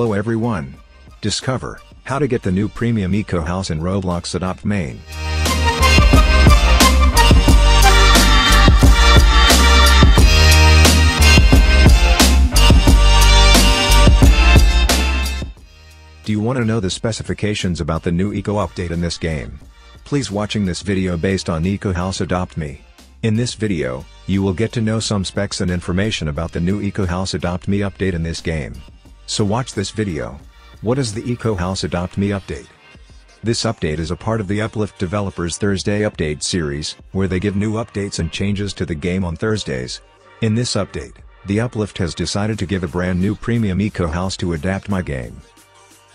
Hello everyone. Discover how to get the new premium eco house in Roblox Adopt Me. Do you want to know the specifications about the new eco update in this game? Please watching this video based on Eco House Adopt Me. In this video, you will get to know some specs and information about the new Eco House Adopt Me update in this game. So watch this video. What is the Eco House Adopt Me update? This update is a part of the Uplift developers Thursday update series, where they give new updates and changes to the game on Thursdays. In this update, the Uplift has decided to give a brand new premium Eco House to adapt my game.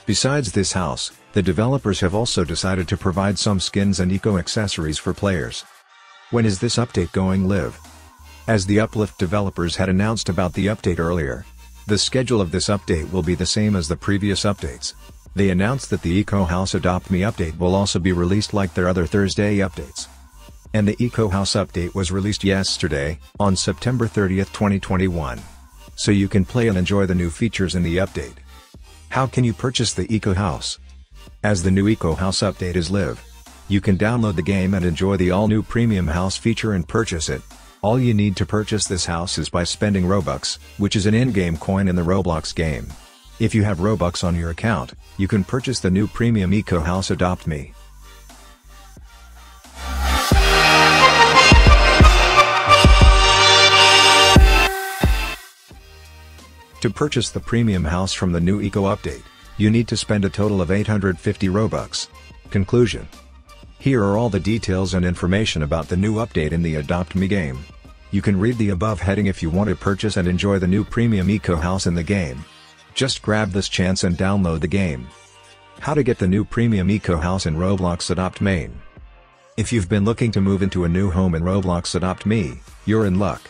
Besides this house, the developers have also decided to provide some skins and eco accessories for players. When is this update going live? As the Uplift developers had announced about the update earlier, the schedule of this update will be the same as the previous updates. They announced that the Eco House Adopt Me update will also be released like their other Thursday updates. And the Eco House update was released yesterday, on September 30, 2021. So you can play and enjoy the new features in the update. How can you purchase the Eco House? As the new Eco House update is live, you can download the game and enjoy the all-new Premium House feature and purchase it. All you need to purchase this house is by spending Robux, which is an in-game coin in the Roblox game. If you have Robux on your account, you can purchase the new Premium Eco House Adopt Me. To purchase the premium house from the new Eco update, you need to spend a total of 850 Robux. Conclusion Here are all the details and information about the new update in the Adopt Me game. You can read the above heading if you want to purchase and enjoy the new premium Eco house in the game. Just grab this chance and download the game. How to get the new premium Eco house in Roblox Adopt Me. If you've been looking to move into a new home in Roblox Adopt Me, you're in luck.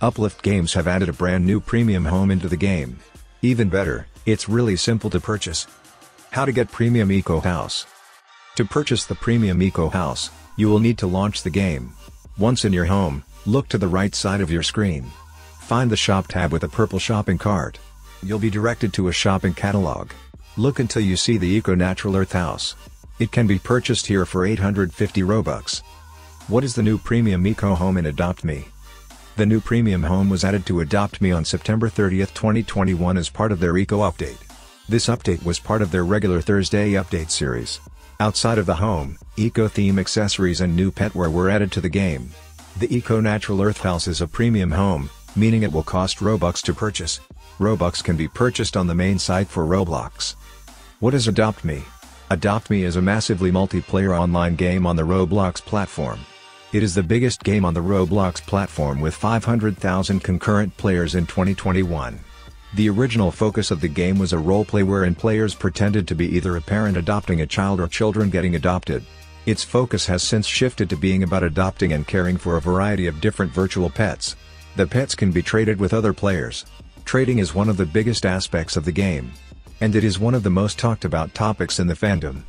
Uplift Games have added a brand new premium home into the game. Even better, it's really simple to purchase. How to get Premium Eco House. To purchase the Premium Eco House, you will need to launch the game. Once in your home, look to the right side of your screen. Find the Shop tab with a purple shopping cart. You'll be directed to a shopping catalog. Look until you see the Eco Natural Earth House. It can be purchased here for 850 Robux. What is the new Premium Eco Home in Adopt Me? The new premium home was added to Adopt Me on September 30, 2021 as part of their Eco Update. This update was part of their regular Thursday update series. Outside of the home, eco-theme accessories and new petware were added to the game. The Eco Natural Earth House is a premium home, meaning it will cost Robux to purchase. Robux can be purchased on the main site for Roblox. What is Adopt Me? Adopt Me is a massively multiplayer online game on the Roblox platform. It is the biggest game on the Roblox platform with 500,000 concurrent players in 2021. The original focus of the game was a roleplay wherein players pretended to be either a parent adopting a child or children getting adopted. Its focus has since shifted to being about adopting and caring for a variety of different virtual pets. The pets can be traded with other players. Trading is one of the biggest aspects of the game. And it is one of the most talked about topics in the fandom.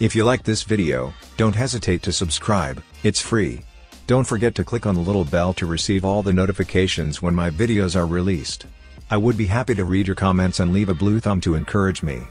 If you like this video, don't hesitate to subscribe, it's free. Don't forget to click on the little bell to receive all the notifications when my videos are released. I would be happy to read your comments and leave a blue thumb to encourage me.